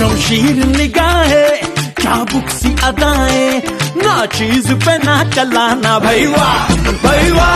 शमशीर निगाहें चाबुक सी अदाएँ ना चीज़ पे ना चलाना। भैया भैया।